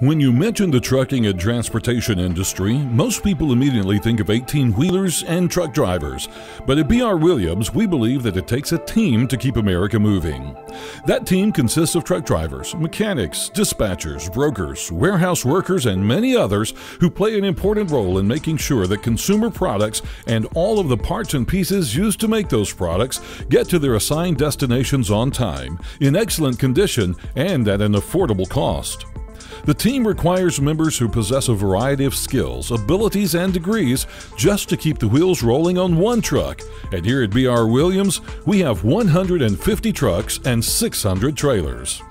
When you mention the trucking and transportation industry, most people immediately think of 18 wheelers and truck drivers. But at BR Williams, we believe that it takes a team to keep America moving. That team consists of truck drivers, mechanics, dispatchers, brokers, warehouse workers, and many others who play an important role in making sure that consumer products and all of the parts and pieces used to make those products get to their assigned destinations on time, in excellent condition, and at an affordable cost. The team requires members who possess a variety of skills, abilities, and degrees just to keep the wheels rolling on one truck. And here at BR Williams, we have 150 trucks and 600 trailers.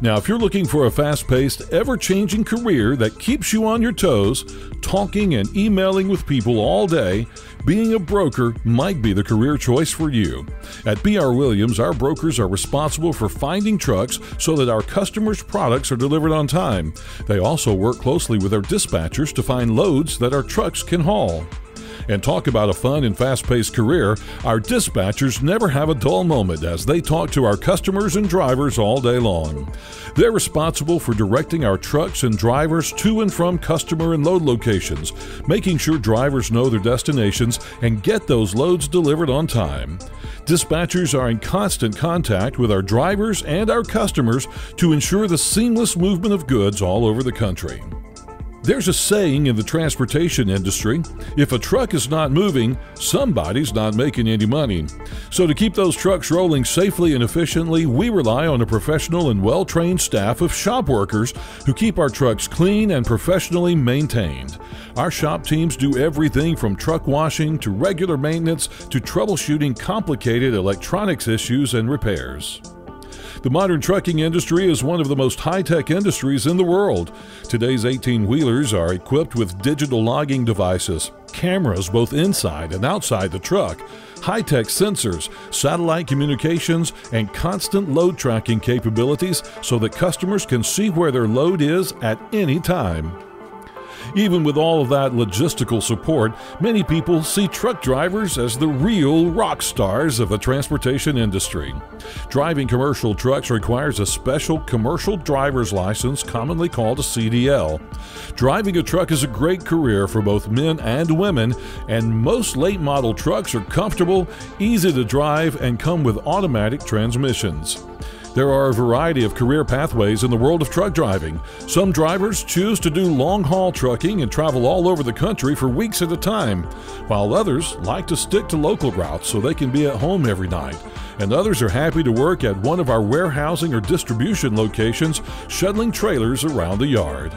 Now, if you're looking for a fast paced, ever changing career that keeps you on your toes, talking and emailing with people all day, being a broker might be the career choice for you. At BR Williams, our brokers are responsible for finding trucks so that our customers' products are delivered on time. They also work closely with our dispatchers to find loads that our trucks can haul. And talk about a fun and fast paced career, our dispatchers never have a dull moment as they talk to our customers and drivers all day long. They're responsible for directing our trucks and drivers to and from customer and load locations, making sure drivers know their destinations and get those loads delivered on time. Dispatchers are in constant contact with our drivers and our customers to ensure the seamless movement of goods all over the country. There's a saying in the transportation industry if a truck is not moving, somebody's not making any money. So, to keep those trucks rolling safely and efficiently, we rely on a professional and well trained staff of shop workers who keep our trucks clean and professionally maintained. Our shop teams do everything from truck washing to regular maintenance to troubleshooting complicated electronics issues and repairs. The modern trucking industry is one of the most high tech industries in the world. Today's 18 wheelers are equipped with digital logging devices, cameras both inside and outside the truck, high tech sensors, satellite communications, and constant load tracking capabilities so that customers can see where their load is at any time. Even with all of that logistical support, many people see truck drivers as the real rock stars of the transportation industry. Driving commercial trucks requires a special commercial driver's license, commonly called a CDL. Driving a truck is a great career for both men and women, and most late model trucks are comfortable, easy to drive, and come with automatic transmissions. There are a variety of career pathways in the world of truck driving. Some drivers choose to do long haul trucking and travel all over the country for weeks at a time, while others like to stick to local routes so they can be at home every night. And others are happy to work at one of our warehousing or distribution locations, shuttling trailers around the yard.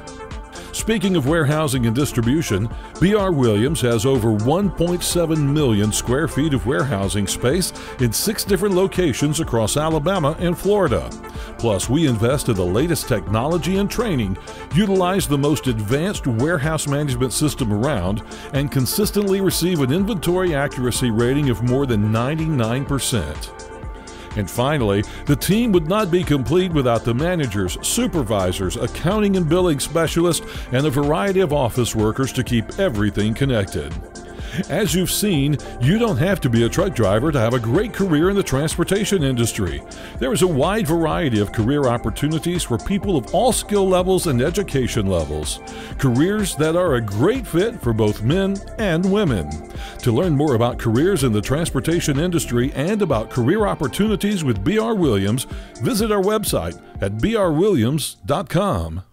Speaking of warehousing and distribution, BR Williams has over 1.7 million square feet of warehousing space in six different locations across Alabama and Florida. Plus, we invest in the latest technology and training, utilize the most advanced warehouse management system around, and consistently receive an inventory accuracy rating of more than 99%. And finally, the team would not be complete without the managers, supervisors, accounting and billing specialists, and a variety of office workers to keep everything connected. As you've seen, you don't have to be a truck driver to have a great career in the transportation industry. There is a wide variety of career opportunities for people of all skill levels and education levels. Careers that are a great fit for both men and women. To learn more about careers in the transportation industry and about career opportunities with BR Williams, visit our website at brwilliams.com.